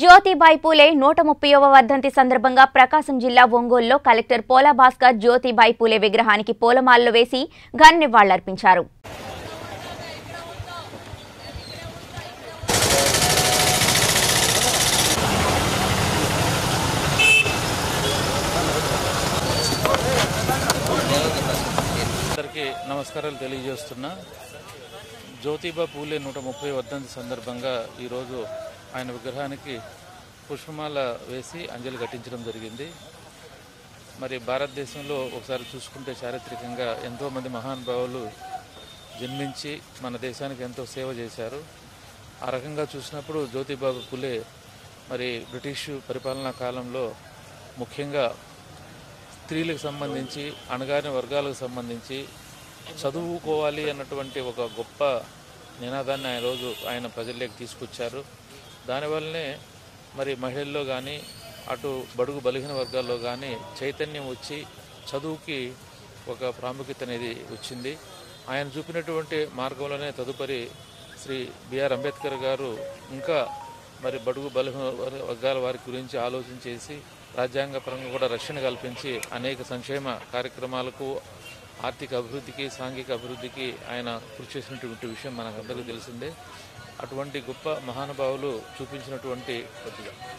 జ్యోతిబాయి పూలే నూట ముప్పైవ వర్ధంతి సందర్భంగా ప్రకాశం జిల్లా ఒంగోలులో కలెక్టర్ పోలా భాస్కర్ జ్యోతిబాయి పూలే విగ్రహానికి పూలమాలలు వేసి ఘన నివాళులర్పించారు. అందరికీ నమస్కారాలు తెలియజేస్తున్నా. జ్యోతిబా పూలే నూట ముప్పై వర్ధంతి సందర్భంగా ఈరోజు ఆయన విగ్రహానికి పుష్పమాల వేసి అంజలి ఘటించడం జరిగింది. మరి భారతదేశంలో ఒకసారి చూసుకుంటే చారిత్రకంగా ఎంతోమంది మహానుభావులు జన్మించి మన దేశానికి ఎంతో సేవ చేశారు. ఆ రకంగా చూసినప్పుడు జ్యోతిబాబు పులే మరి బ్రిటిష్ పరిపాలనా కాలంలో ముఖ్యంగా స్త్రీలకు సంబంధించి అణగారిన వర్గాలకు సంబంధించి చదువుకోవాలి అన్నటువంటి ఒక గొప్ప నినాదాన్ని ఆయన రోజు ఆయన ప్రజల్లోకి తీసుకొచ్చారు. దానివల్లనే మరి మహిళల్లో కానీ అటు బడుగు బలిహీన వర్గాల్లో కానీ చైతన్యం వచ్చి చదువుకి ఒక ప్రాముఖ్యత అనేది వచ్చింది. ఆయన చూపినటువంటి మార్గంలోనే తదుపరి శ్రీ బిఆర్ అంబేద్కర్ గారు ఇంకా మరి బడుగు బలహీన వర్గాల వారి గురించి ఆలోచన చేసి రాజ్యాంగపరంగా కూడా రక్షణ కల్పించి అనేక సంక్షేమ కార్యక్రమాలకు ఆర్థిక అభివృద్ధికి సాంఘిక అభివృద్ధికి ఆయన కృషి చేసినటువంటి విషయం మనకందరికీ తెలిసిందే. అటువంటి గొప్ప మహానుభావులు చూపించినటువంటి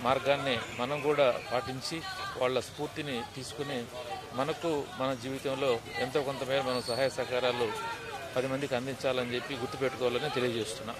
మార్గాన్ని మనం కూడా పాటించి వాళ్ళ స్ఫూర్తిని తీసుకుని మనకు మన జీవితంలో ఎంతో కొంతమేర మనం సహాయ సహకారాలు పది మందికి అందించాలని చెప్పి గుర్తుపెట్టుకోవాలని తెలియజేస్తున్నా.